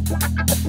Thank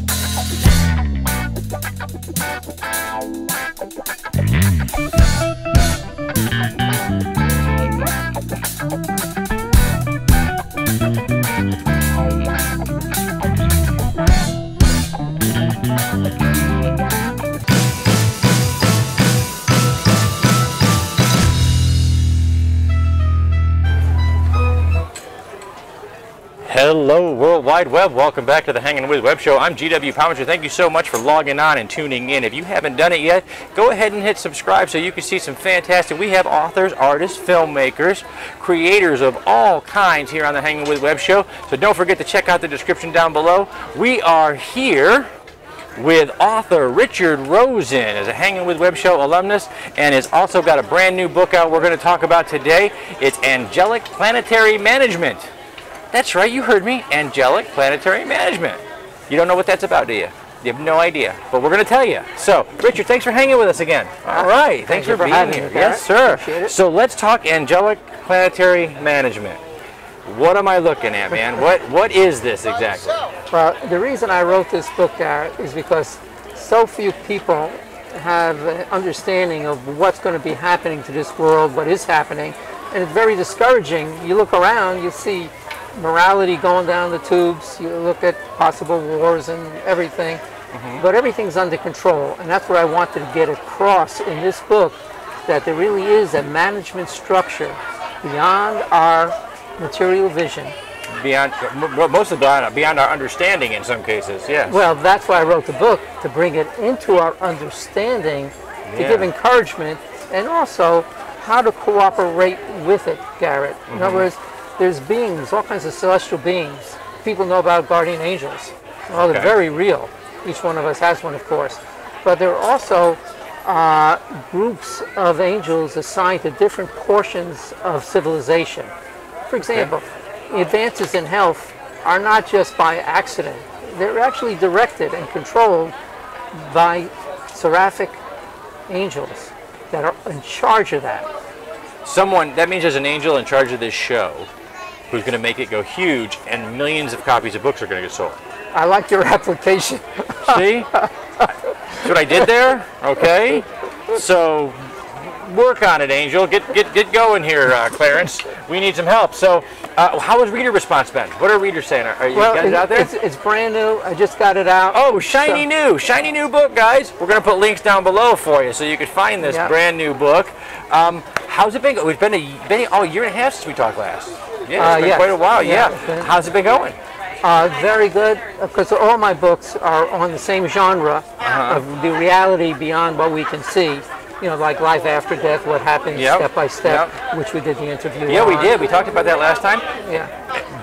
Hello, World Wide Web. Welcome back to the Hangin With Web Show. I'm GW Pomichter. Thank you so much for logging on and tuning in. If you haven't done it yet, go ahead and hit subscribe so you can see some fantastic. We have authors, artists, filmmakers, creators of all kinds here on the Hangin With Web Show. So don't forget to check out the description down below. We are here with author Richard Rosen as a Hangin with Web Show alumnus and has also got a brand new book out we're going to talk about today. It's Angelic Planetary Management. That's right, you heard me. Angelic Planetary Management. You don't know what that's about, do you? You have no idea, but we're going to tell you. So, Richard, thanks for hanging with us again. Ah, All right, thanks you for, for being here. me, Yes, sir. So let's talk Angelic Planetary Management. What am I looking at, man? what What is this exactly? Well, the reason I wrote this book, Garrett, is because so few people have an understanding of what's going to be happening to this world, what is happening, and it's very discouraging. You look around, you see morality going down the tubes, you look at possible wars and everything, but everything's under control, and that's what I wanted to get across in this book, that there really is a management structure beyond our material vision Beyond, m- mostly beyond, beyond our understanding in some cases, yes. Well, that's why I wrote the book to bring it into our understanding, to give encouragement, and also how to cooperate with it, Garrett. In Mm-hmm. other words, there's beings, all kinds of celestial beings. People know about guardian angels. Well, they're Okay. very real. Each one of us has one, of course. But there are also uh, groups of angels assigned to different portions of civilization. For example, advances in health are not just by accident. They're actually directed and controlled by seraphic angels that are in charge of that. Someone, that means there's an angel in charge of this show who's going to make it go huge and millions of copies of books are going to get sold. I like your application. See? That's what I did there. Okay. So work on it, Angel. Get get get going here, uh, Clarence. We need some help. So, uh, how has reader response been? What are readers saying? Are, are you well, guys it- out there? It's, it's brand new. I just got it out. Oh, shiny So- new, shiny new book, guys. We're gonna put links down below for you so you can find this Yeah. brand new book. Um, how's it been? It's been a been a, oh, a year and a half since we talked last. Yeah, Uh, it's been yes. quite a while. Yeah, Yeah. How's it been going? Uh, very good, because all my books are on the same genre Uh-huh. of the reality beyond what we can see. You know, like life after death, what happens Yep. step by step, Yep. which we did the interview. Yeah, we did. We talked about that last time. Yeah.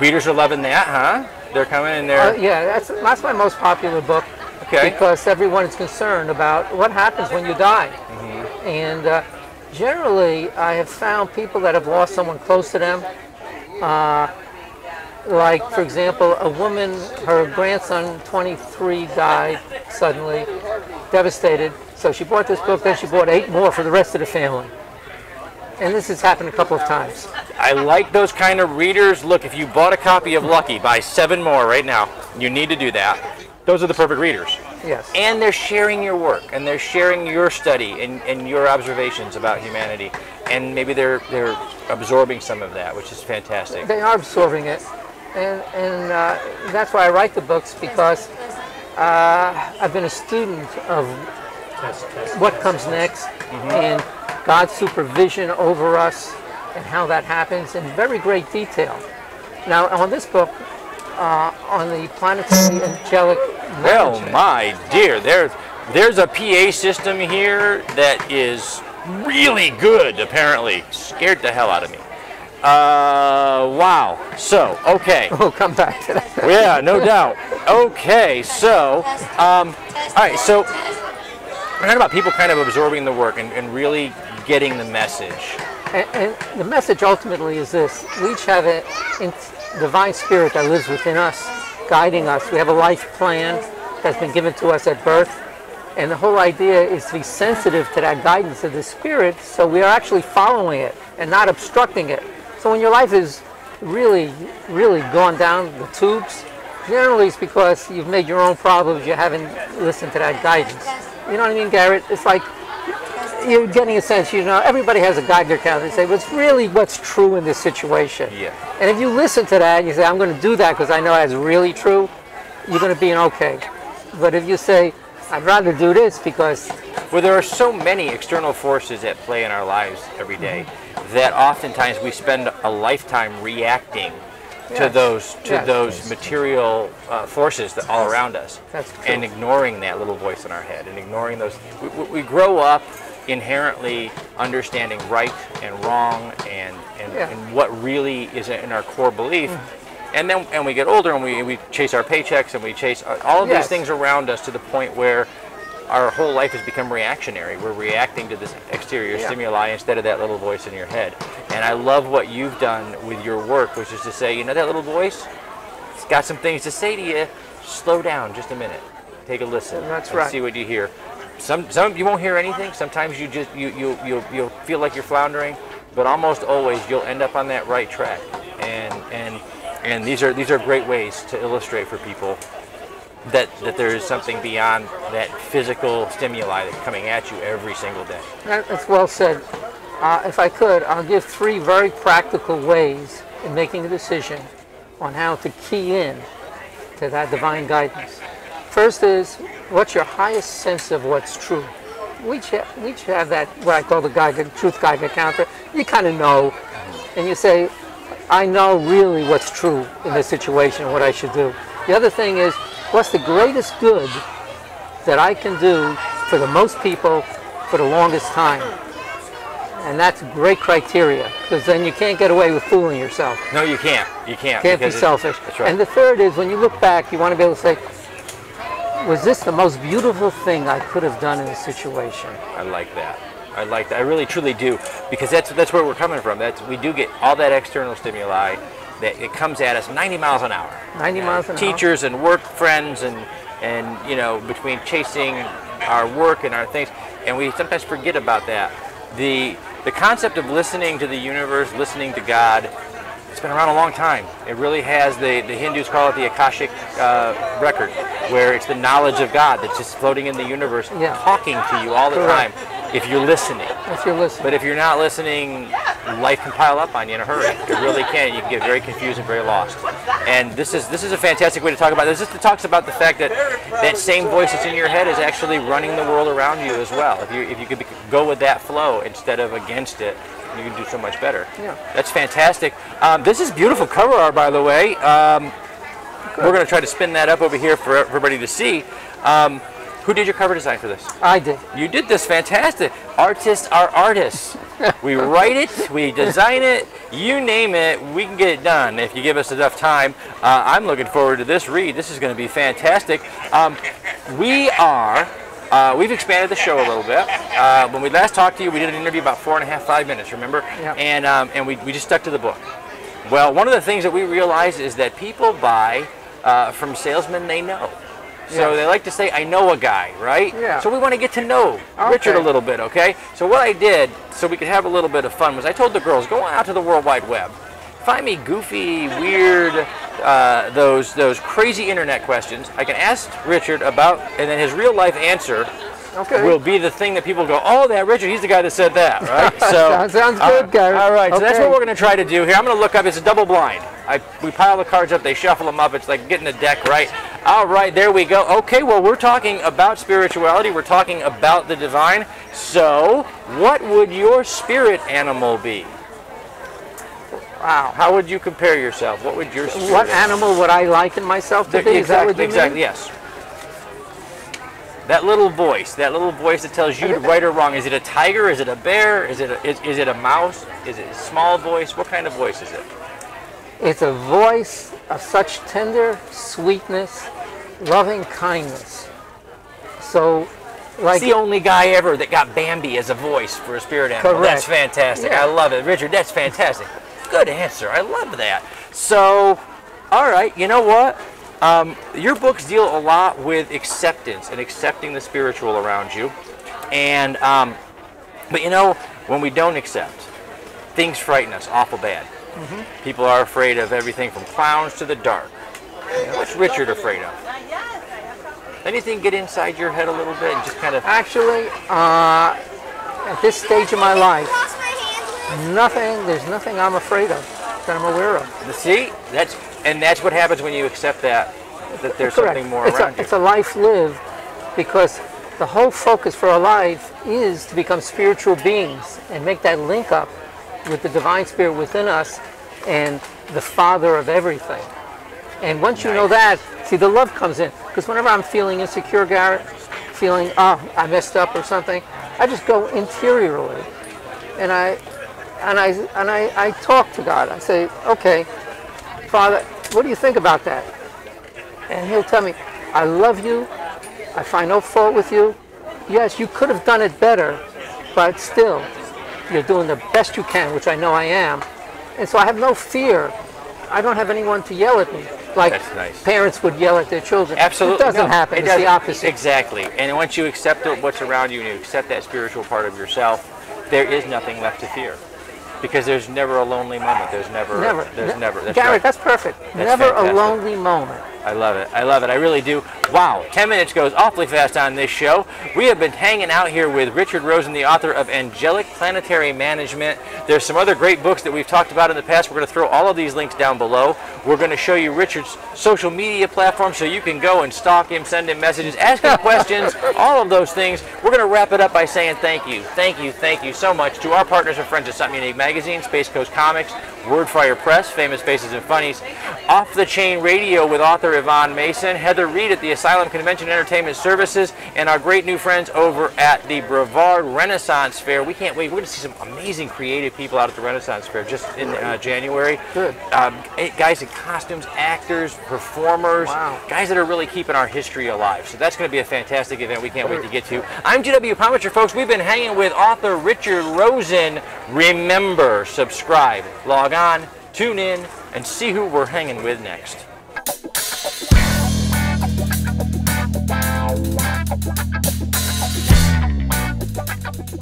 Readers are loving that, huh? They're coming and Uh, they're yeah, that's that's my most popular book Okay. because everyone is concerned about what happens when you die. Mm-hmm. And uh, generally, I have found people that have lost someone close to them. Uh, like, for example, a woman, her grandson, 23, died suddenly, devastated. So she bought this book, then she bought eight more for the rest of the family. And this has happened a couple of times. I like those kind of readers. Look, if you bought a copy of Lucky, buy seven more right now. You need to do that. Those are the perfect readers. Yes. And they're sharing your work and they're sharing your study and, and your observations about humanity. And maybe they're they're absorbing some of that, which is fantastic. They are absorbing it, and and uh, that's why I write the books because uh, I've been a student of what comes next and God's supervision over us and how that happens in very great detail. Now, on this book, uh, on the planetary angelic Well, my dear, there's there's a PA system here that is really good. Apparently, scared the hell out of me. Uh, wow. So, okay. we'll come back to that. Yeah, no doubt. Okay, so, um, all right, so we're talking about people kind of absorbing the work and, and really getting the message. And, and the message ultimately is this: we each have a in- divine spirit that lives within us, guiding us. We have a life plan that's been given to us at birth, and the whole idea is to be sensitive to that guidance of the spirit, so we are actually following it and not obstructing it. So when your life is really, really gone down the tubes, Generally, it's because you've made your own problems. You haven't listened to that guidance. You know what I mean, Garrett? It's like you're getting a sense. You know, everybody has a Geiger counter. They say, "What's really what's true in this situation?" Yeah. And if you listen to that and you say, "I'm going to do that because I know that's really true," you're going to be an okay. But if you say, "I'd rather do this because," Well, there are so many external forces at play in our lives every day that oftentimes we spend a lifetime reacting to Yes. those to Yes. those material uh, forces that all around us, That's true. and ignoring that little voice in our head, and ignoring those. We- we grow up inherently understanding right and wrong, and and, Yeah. and what really is in our core belief. And then, and we get older, and we, we chase our paychecks, and we chase uh, all of Yes. these things around us to the point where our whole life has become reactionary. We're reacting to this exterior Yeah. stimuli instead of that little voice in your head. And I love what you've done with your work, which is to say, you know, that little voice, it's got some things to say to you. Slow down just a minute. Take a listen. That's and right. See what you hear. Some, some you won't hear anything. Sometimes you just you you you you'll feel like you're floundering, but almost always you'll end up on that right track. And and and these are these are great ways to illustrate for people that that there is something beyond that physical stimuli that's coming at you every single day. That's well said. Uh, if I could, I'll give three very practical ways in making a decision on how to key in to that divine guidance. First is, what's your highest sense of what's true? We each, ha- we each have that, what I call the Geiger, truth Geiger counter. You kind of know, and you say, I know really what's true in this situation, and what I should do. The other thing is, what's the greatest good that I can do for the most people for the longest time. And that's great criteria because then you can't get away with fooling yourself. No, you can't. You can't. Can't be selfish. That's right. And the third is when you look back, you want to be able to say, was this the most beautiful thing I could have done in this situation? I like that. I like that. I really truly do because that's that's where we're coming from. That's we do get all that external stimuli that it comes at us 90 miles an hour. 90 miles an hour. Teachers and work friends and and you know between chasing our work and our things and we sometimes forget about that. The the concept of listening to the universe, listening to God, it's been around a long time. It really has. The, the Hindus call it the Akashic uh, record, where it's the knowledge of God that's just floating in the universe, Yeah. talking to you all the Correct. time. If you're listening, If you're listening. but if you're not listening, life can pile up on you in a hurry. It really can. You can get very confused and very lost. And this is this is a fantastic way to talk about this. This talks about the fact that that same voice that's in your head is actually running the world around you as well. If you if you could be, go with that flow instead of against it, you can do so much better. Yeah. That's fantastic. Um, this is beautiful cover art, by the way. Um, we're going to try to spin that up over here for everybody to see. Um, who did your cover design for this? I did. You did this fantastic. Artists are artists. we write it, we design it, you name it, we can get it done if you give us enough time. Uh, I'm looking forward to this read. This is going to be fantastic. Um, we are. Uh, we've expanded the show a little bit. Uh, when we last talked to you, we did an interview about four and a half, five minutes, remember? And, um, and we, we just stuck to the book. Well, one of the things that we realize is that people buy uh, from salesmen they know. So Yeah. they like to say, I know a guy, right? Yeah. So we want to get to know Richard a little bit, okay? So what I did, so we could have a little bit of fun, was I told the girls, go out to the World Wide Web. Find me goofy, weird, uh, those those crazy internet questions. I can ask Richard about, and then his real life answer Okay. will be the thing that people go, oh, that Richard, he's the guy that said that, right? So Sounds- sounds all good. Garrett. All right, so that's what we're going to try to do here. I'm going to look up. It's a double blind. I we pile the cards up, they shuffle them up. It's like getting a deck right. All right, there we go. Okay, well, we're talking about spirituality. We're talking about the divine. So, what would your spirit animal be? Wow. How would you compare yourself? What would your spirit What animal would I liken myself to be? Is that exactly, what you exactly, mean? yes. That little voice, that little voice that tells you right or wrong. Is it a tiger? Is it a bear? Is it a, is, is it a mouse? Is it a small voice? What kind of voice is it? It's a voice of such tender sweetness, loving kindness. So, like, It's the only guy ever that got Bambi as a voice for a spirit animal. Correct. That's fantastic. Yeah. I love it. Richard, that's fantastic. Good answer. I love that. So, all right, you know what? Um, your books deal a lot with acceptance and accepting the spiritual around you. And, um, but you know, when we don't accept, things frighten us awful bad. Mm-hmm. People are afraid of everything from clowns to the dark. What's Richard afraid of? Anything get inside your head a little bit and just kind of Actually, uh, at this stage of my life, nothing. There's nothing I'm afraid of that I'm aware of. see that's and that's what happens when you accept that that there's Correct. something more it's around a, you. It's a life lived because the whole focus for our life is to become spiritual beings and make that link up with the divine spirit within us and the father of everything. And once you know that, see, the love comes in. Because whenever I'm feeling insecure, Garrett, feeling, oh, I messed up or something, I just go interiorly. And I, and I, and I, I talk to God. I say, okay, Father, what do you think about that? And he'll tell me, I love you. I find no fault with you. Yes, you could have done it better, but still, you're doing the best you can, which I know I am. And so I have no fear. I don't have anyone to yell at me like nice. parents would yell at their children. Absolutely. It doesn't no, happen. it it's the doesn't. opposite. Exactly. And once you accept what's around you and you accept that spiritual part of yourself, there is nothing left to fear. Because there's never a lonely moment. There's never. Never. There's Ne- never. That's Garrett, right. that's perfect. Never fantastic. a lonely moment. I love it. I love it. I really do. Wow, 10 minutes goes awfully fast on this show. We have been hanging out here with Richard Rosen, the author of Angelic Planetary Management. There's some other great books that we've talked about in the past. We're going to throw all of these links down below. We're going to show you Richard's social media platform so you can go and stalk him, send him messages, ask him questions, all of those things. We're going to wrap it up by saying thank you, thank you, thank you so much to our partners and friends at Something Unique Magazine, Space Coast Comics, Wordfire Press, Famous Faces and Funnies, Off the Chain Radio with author Yvonne Mason, Heather Reed at the Asylum Convention Entertainment Services, and our great new friends over at the Brevard Renaissance Fair. We can't wait. We're going to see some amazing creative people out at the Renaissance Fair just in uh, January. Good. Um, eh, guys in costumes, actors, performers, Wow. guys that are really keeping our history alive. So that's going to be a fantastic event we can't wait to get to. I'm GW Pomichter, folks. We've been hanging with author Richard Rosen. Remember, subscribe, log on, tune in, and see who we're hanging with next.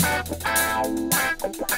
Wow.